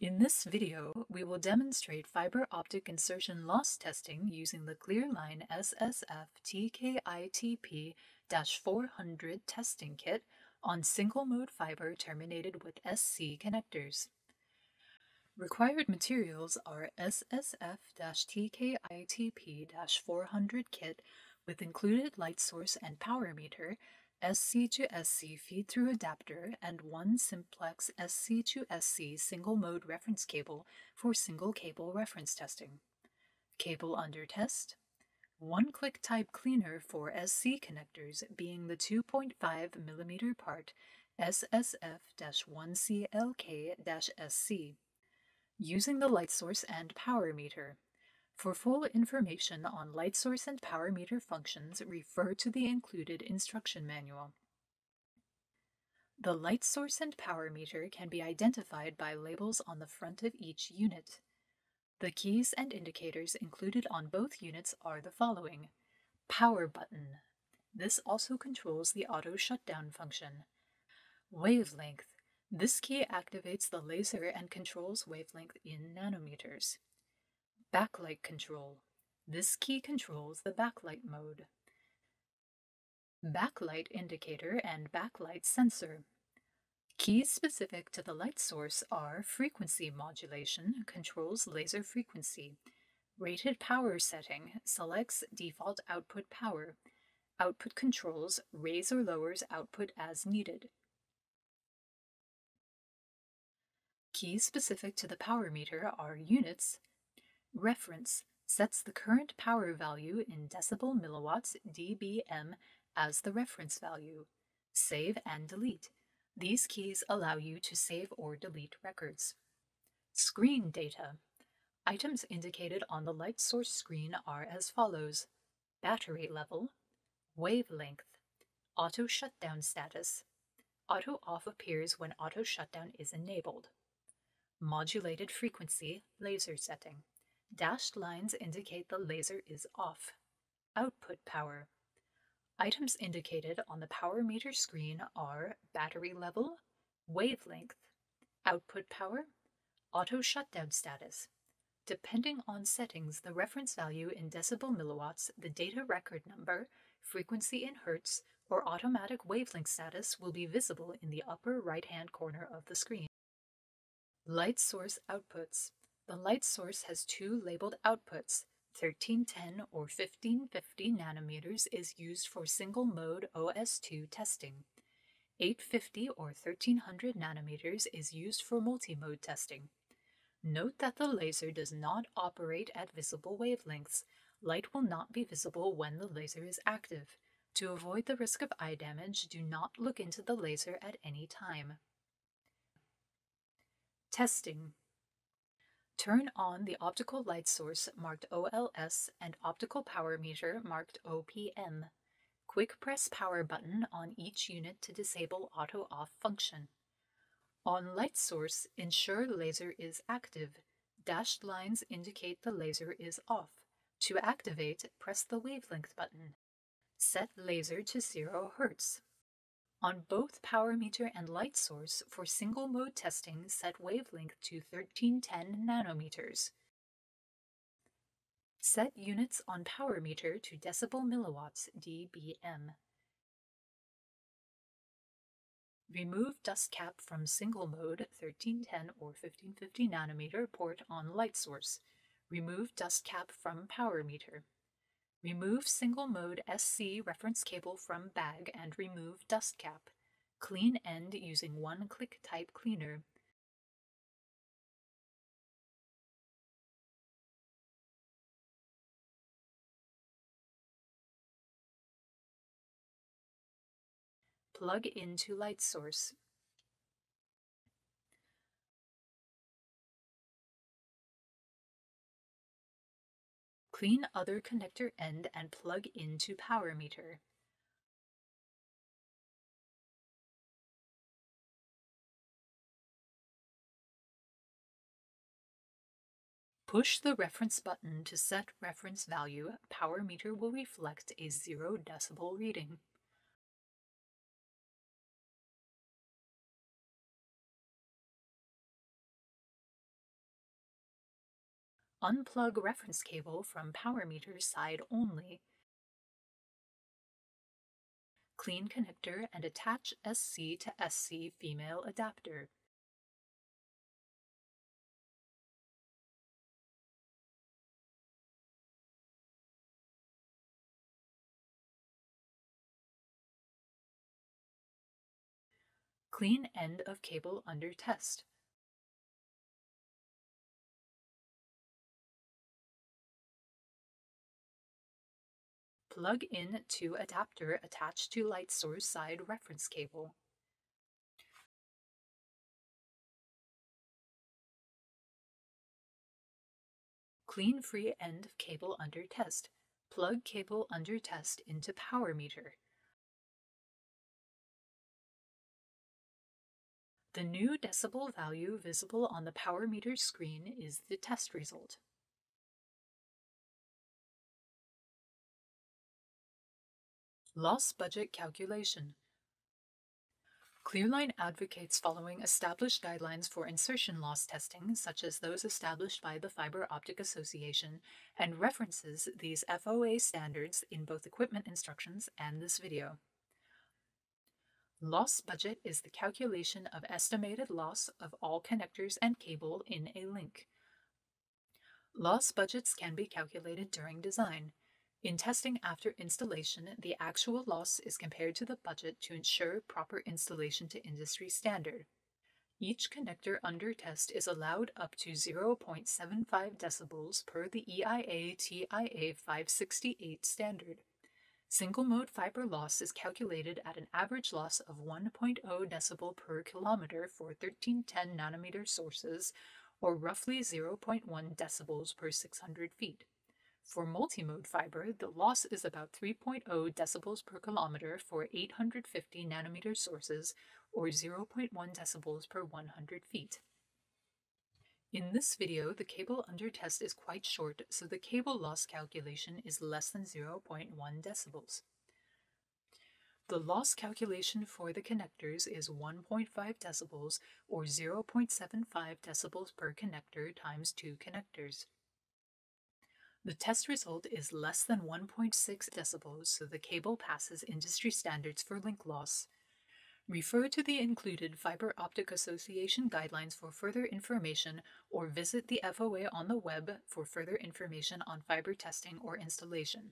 In this video, we will demonstrate fiber optic insertion loss testing using the Cleerline SSF TKITP-400 testing kit on single-mode fiber terminated with SC connectors. Required materials are SSF-TKITP-400 kit with included light source and power meter SC to SC feed through adapter, and one simplex SC to SC single mode reference cable for single cable reference testing. Cable under test. One click type cleaner for SC connectors being the 2.5 mm part SSF 1CLK SC. Using the light source and power meter. For full information on light source and power meter functions, refer to the included instruction manual. The light source and power meter can be identified by labels on the front of each unit. The keys and indicators included on both units are the following. Power button. This also controls the auto shutdown function. Wavelength. This key activates the laser and controls wavelength in nanometers. Backlight control. This key controls the backlight mode. Backlight indicator and backlight sensor. Keys specific to the light source are frequency modulation, controls laser frequency. Rated power setting selects default output power. Output controls raise or lowers output as needed. Keys specific to the power meter are units, Reference sets the current power value in decibel milliwatts dBm as the reference value. Save and delete. These keys allow you to save or delete records. Screen data. Items indicated on the light source screen are as follows. Battery level, wavelength, auto shutdown status. Auto off appears when auto shutdown is enabled. Modulated frequency, laser setting. Dashed lines indicate the laser is off. Output power. Items indicated on the power meter screen are battery level, wavelength, output power, auto shutdown status. Depending on settings, the reference value in decibel milliwatts, the data record number, frequency in hertz, or automatic wavelength status will be visible in the upper right-hand corner of the screen. Light source outputs. The light source has two labeled outputs. 1310 or 1550 nanometers is used for single mode OS2 testing. 850 or 1300 nanometers is used for multi-mode testing. Note that the laser does not operate at visible wavelengths. Light will not be visible when the laser is active. To avoid the risk of eye damage, do not look into the laser at any time. Testing Turn on the optical light source marked OLS and optical power meter marked OPM. Quick press power button on each unit to disable auto off function. On light source, ensure laser is active. Dashed lines indicate the laser is off. To activate, press the wavelength button. Set laser to 0 Hz. On both power meter and light source for single mode testing, set wavelength to 1310 nanometers. Set units on power meter to decibel milliwatts dBm. Remove dust cap from single mode 1310 or 1550 nanometer port on light source. Remove dust cap from power meter. Remove single mode SC reference cable from bag and remove dust cap. Clean end using one click type cleaner. Plug into light source. Clean other connector end and plug into power meter. Push the reference button to set reference value. Power meter will reflect a 0 decibel reading. Unplug reference cable from power meter side only. Clean connector and attach SC to SC female adapter. Clean end of cable under test. Plug in to adapter attached to light source side reference cable. Clean free end of cable under test. Plug cable under test into power meter. The new decibel value visible on the power meter screen is the test result. Loss budget calculation. Cleerline advocates following established guidelines for insertion loss testing, such as those established by the Fiber Optic Association, and references these FOA standards in both equipment instructions and this video. Loss budget is the calculation of estimated loss of all connectors and cable in a link. Loss budgets can be calculated during design. In testing after installation, the actual loss is compared to the budget to ensure proper installation to industry standard. Each connector under test is allowed up to 0.75 decibels per the EIA TIA 568 standard. Single mode fiber loss is calculated at an average loss of 1.0 decibel per kilometer for 1310 nanometer sources, or roughly 0.1 decibels per 600 feet. For multimode fiber, the loss is about 3.0 decibels per kilometer for 850 nanometer sources, or 0.1 decibels per 100 feet. In this video, the cable under test is quite short, so the cable loss calculation is less than 0.1 decibels. The loss calculation for the connectors is 1.5 decibels or 0.75 decibels per connector times two connectors. The test result is less than 1.6 decibels, so the cable passes industry standards for link loss. Refer to the included Fiber Optic Association guidelines for further information or visit the FOA on the web for further information on fiber testing or installation.